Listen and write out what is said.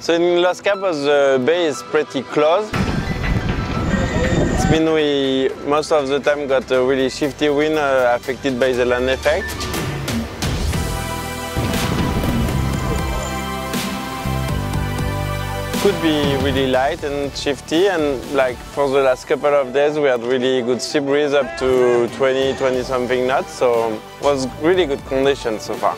So in Los Cabos, the bay is pretty close. It's been we most of the time got a really shifty wind uh, affected by the land effect. Could be really light and shifty and like for the last couple of days we had really good sea breeze up to 20, 20 something knots so was really good condition so far.